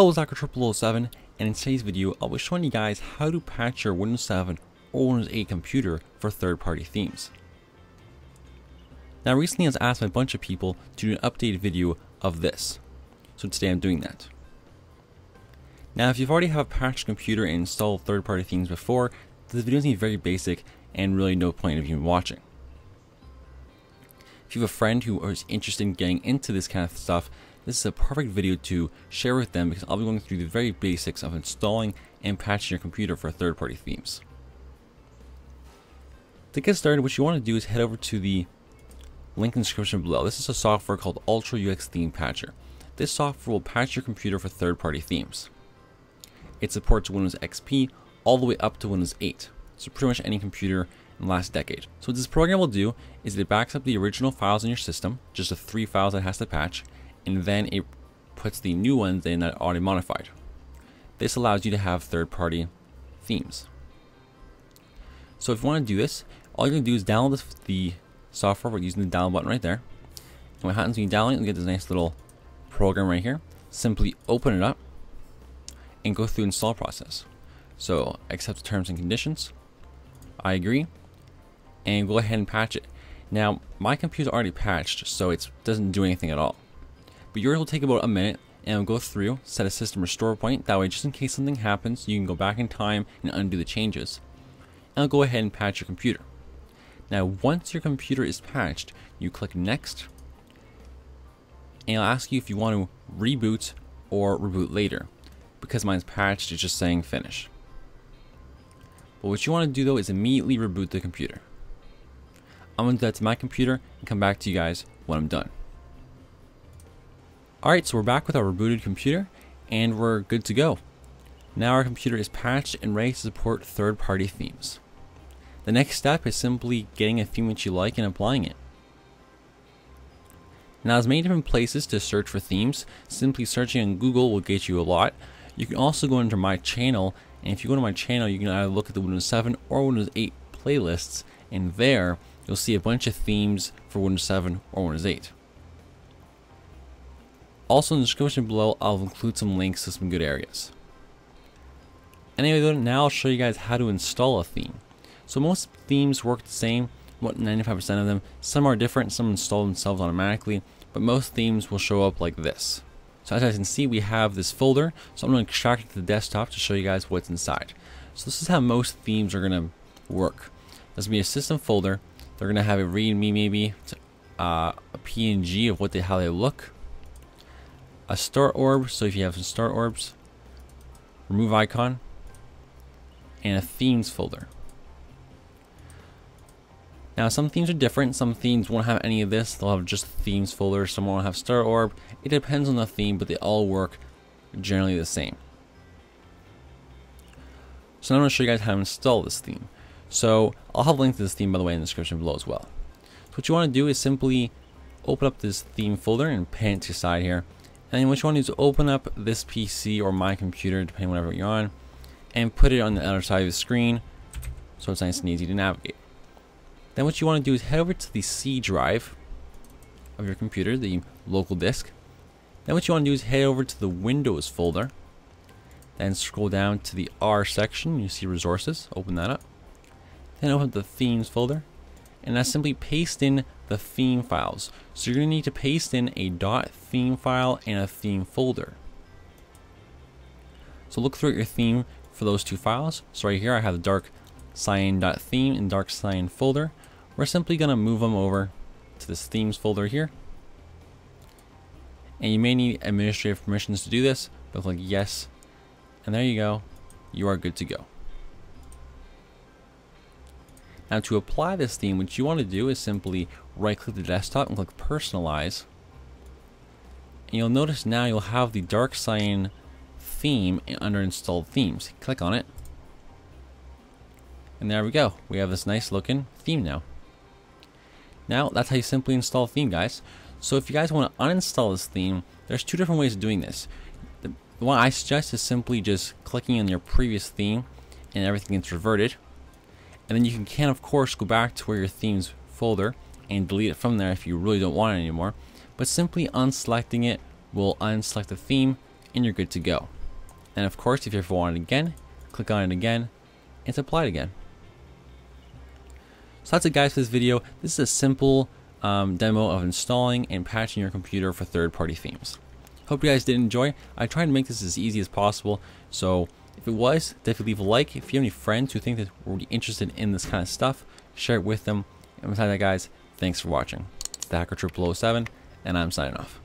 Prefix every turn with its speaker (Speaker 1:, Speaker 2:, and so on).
Speaker 1: Hello, the Hacker 007 and in today's video I'll be showing you guys how to patch your Windows 7 or Windows 8 computer for third-party themes. Now recently I was asked by a bunch of people to do an updated video of this, so today I'm doing that. Now if you've already have a patched computer and installed third-party themes before, this video is going to be very basic and really no point of even watching. If you have a friend who is interested in getting into this kind of stuff, this is a perfect video to share with them because I'll be going through the very basics of installing and patching your computer for third-party themes. To get started, what you want to do is head over to the link in the description below. This is a software called Ultra UX Theme Patcher. This software will patch your computer for third-party themes. It supports Windows XP all the way up to Windows 8, so pretty much any computer in the last decade. So what this program will do is it backs up the original files in your system, just the three files that it has to patch, and then it puts the new ones in that are already modified. This allows you to have third-party themes. So if you want to do this, all you're going to do is download the software by using the download button right there. And what happens when you download it, you get this nice little program right here. Simply open it up and go through install process. So accept the terms and conditions. I agree and go ahead and patch it. Now, my computer's already patched, so it doesn't do anything at all. But yours will take about a minute, and it'll go through, set a system restore point, that way just in case something happens, you can go back in time and undo the changes. And I'll go ahead and patch your computer. Now, once your computer is patched, you click next, and it'll ask you if you want to reboot or reboot later. Because mine's patched, it's just saying finish. But what you want to do though is immediately reboot the computer. I'm going to do that to my computer and come back to you guys when I'm done. Alright, so we're back with our rebooted computer and we're good to go. Now our computer is patched and ready to support third-party themes. The next step is simply getting a theme that you like and applying it. Now there's many different places to search for themes. Simply searching on Google will get you a lot. You can also go into my channel and if you go to my channel you can either look at the Windows 7 or Windows 8 playlists and there you'll see a bunch of themes for Windows 7 or Windows 8. Also in the description below, I'll include some links to some good areas. Anyway, now I'll show you guys how to install a theme. So most themes work the same, what 95% of them. Some are different, some install themselves automatically, but most themes will show up like this. So as I can see, we have this folder, so I'm going to extract it to the desktop to show you guys what's inside. So this is how most themes are going to work. There's going to be a system folder, they're going to have a readme maybe, uh, a PNG of what they, how they look, a star orb, so if you have some star orbs, remove icon, and a themes folder. Now some themes are different, some themes won't have any of this, they'll have just themes folder, some won't have star orb, it depends on the theme, but they all work generally the same. So now I'm going to show you guys how to install this theme. So I'll have a link to this theme by the way in the description below as well. So what you want to do is simply open up this theme folder and pan it to the side here. Then what you want to do is open up this PC or my computer, depending on whatever you're on, and put it on the other side of the screen so it's nice and easy to navigate. Then what you want to do is head over to the C drive of your computer, the local disk. Then what you want to do is head over to the Windows folder. Then scroll down to the R section. You see resources. Open that up. Then open the themes folder. And I simply paste in the theme files. So you're going to need to paste in a .theme file and a theme folder. So look through your theme for those two files. So right here I have the dark cyan.theme and dark cyan folder. We're simply going to move them over to this themes folder here. And you may need administrative permissions to do this, but click yes. And there you go. You are good to go. Now to apply this theme, what you want to do is simply right click the desktop and click personalize. And you'll notice now you'll have the dark cyan theme under installed themes. Click on it. And there we go. We have this nice looking theme now. Now that's how you simply install a theme guys. So if you guys want to uninstall this theme, there's two different ways of doing this. The one I suggest is simply just clicking on your previous theme and everything gets reverted and then you can, can of course go back to where your themes folder and delete it from there if you really don't want it anymore. But simply unselecting it will unselect the theme and you're good to go. And of course, if you ever want it again, click on it again, and it's applied again. So that's it guys for this video. This is a simple um, demo of installing and patching your computer for third-party themes. Hope you guys did enjoy. I tried to make this as easy as possible, so if it was, definitely leave a like. If you have any friends who think that we're interested in this kind of stuff, share it with them. And besides that guys, thanks for watching. It's the Hacker 007, and I'm signing off.